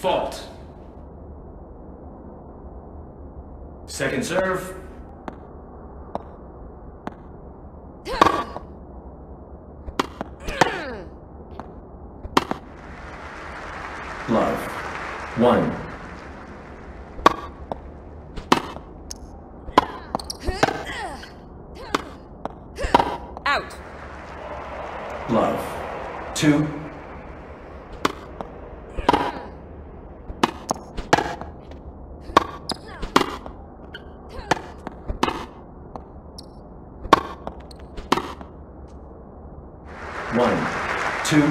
Fault. Second serve. Love. One. Out. Love. Two. One. Two.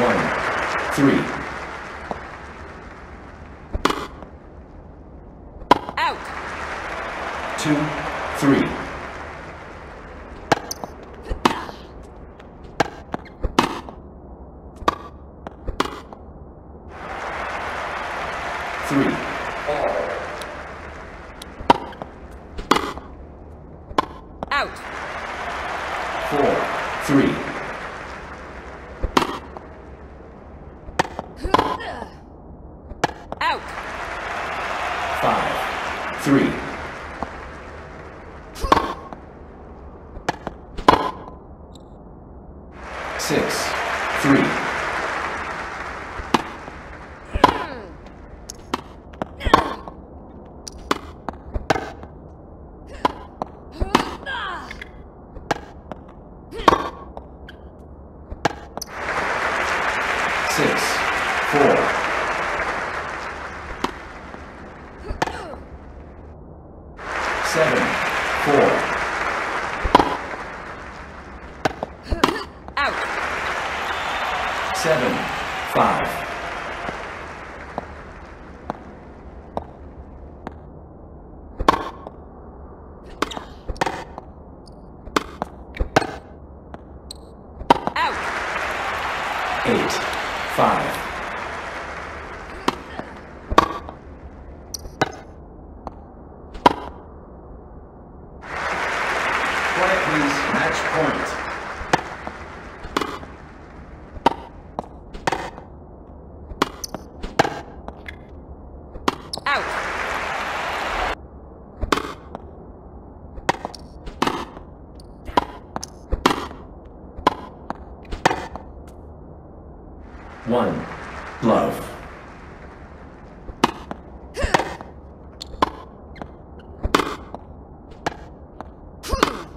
One. Three. Out. Two. Three. Three. Out. Four. Three. Out. Five. Three. Six. Three. Six. Four. Seven. Four. Out. Seven. Five. Out. Eight. Five. Quiet, please. Match point. Out. One. Love.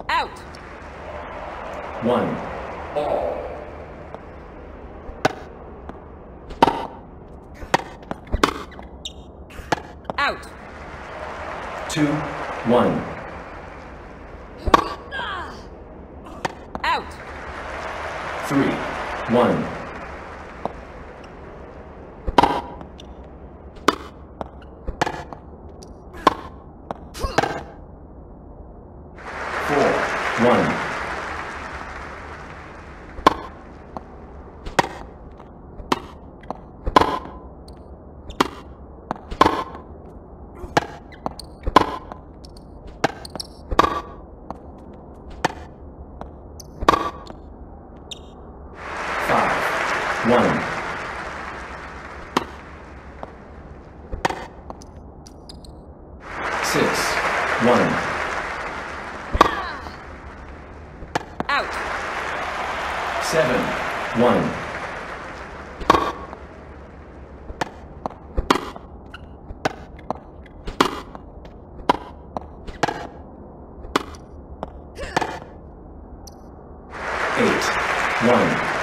Out. One. Out. Two. One. Out. Three. One. 1. Six, one. Out. Seven, one. Eight, one.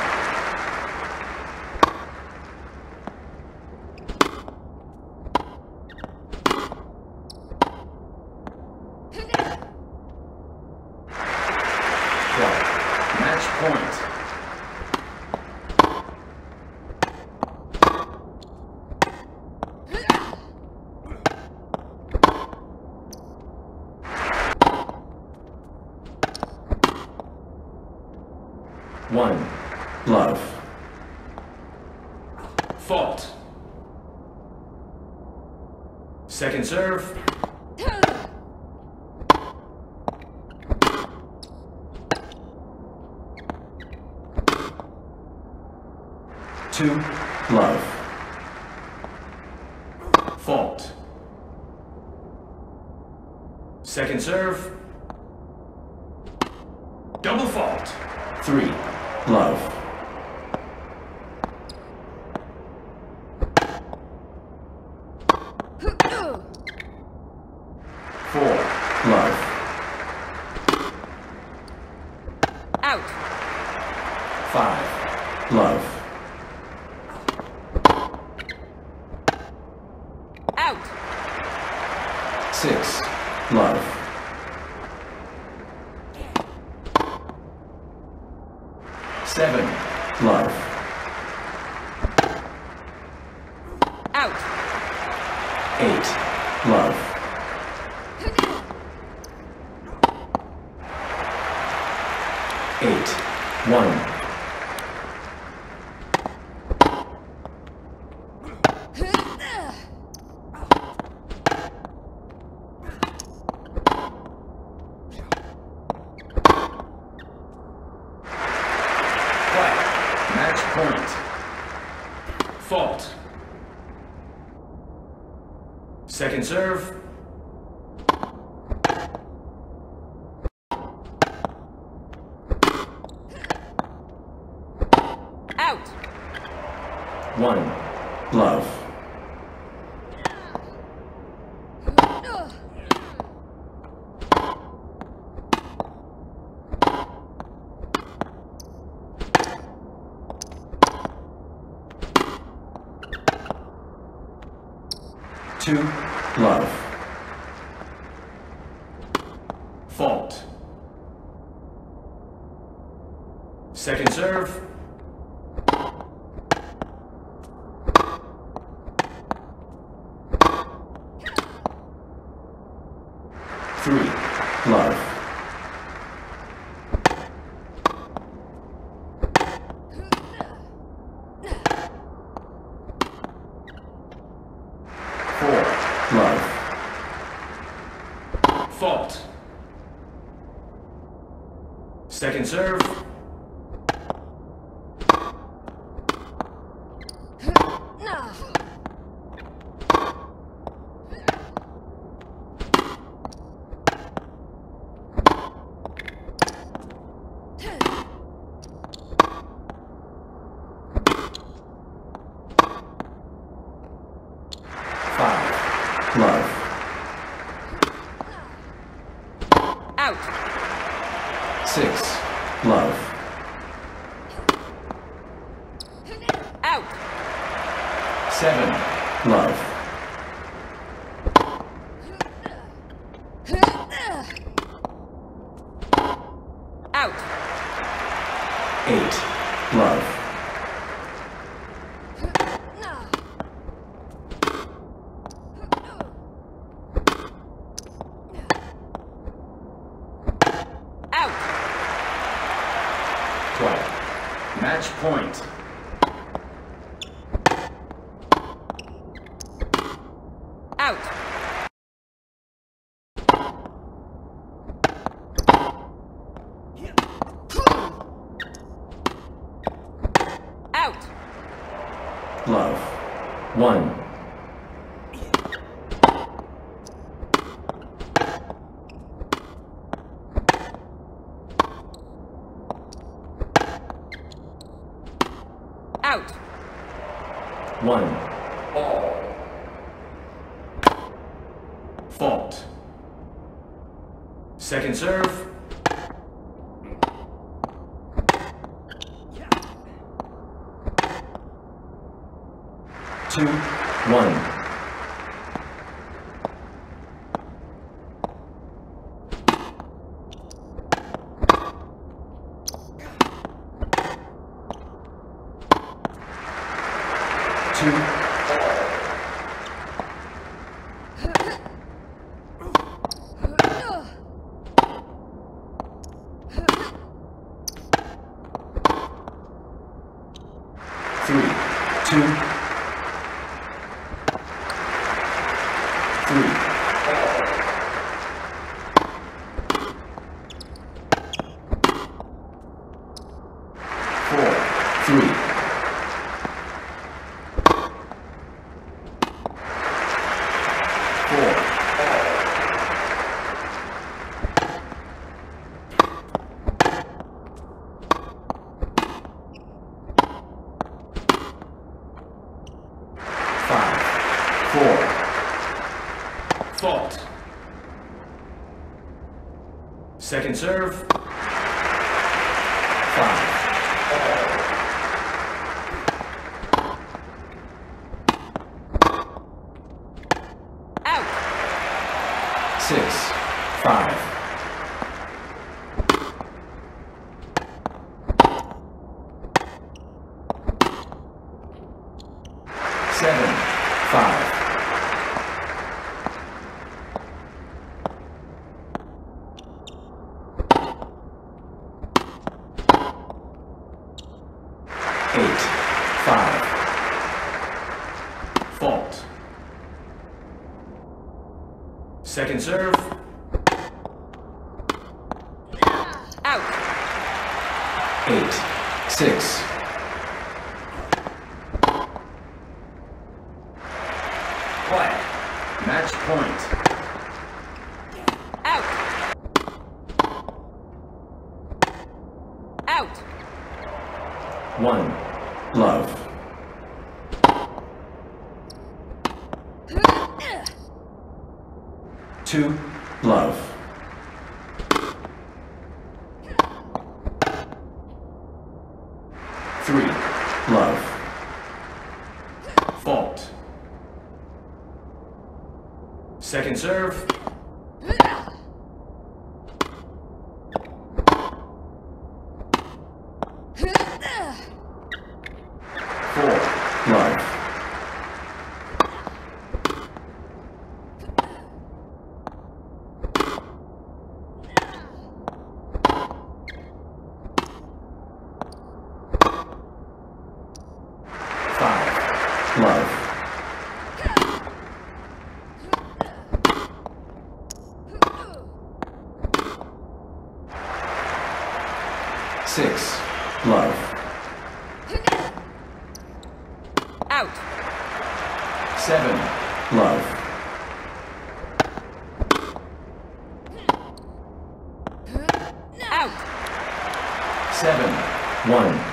one, love. Fault. Second serve. Two, love. Fault. Second serve. Double fault. Three love. Four. Love. Out. Five, love. Out. Six, love. Seven, love. Out. Eight, love. Eight, one. Match point. Fault. Second serve. Out. One, love. Two, love. Fault. Second serve. Three, love. Four. Love. Fault. Second serve. Five, love. Out. Six, love. Out. Seven, love. Out. Eight, love. Out. Quiet. Match point. Out. Out. Love. One. Out. One. Fault. Second serve. Two. One. Two. Three. Two. Three. Four. Three. Second serve. Five. Out. Six. Five. Seven. Five. Eight. Five. Fault. Second serve. Out. Eight. Six. Quiet. Match point. Out. Out. One. Love. Two. Love. Three. Love. Fault. Second serve. Four. Love. Five. Love. Six. Love. Out. Seven. Love. Out. Seven. One.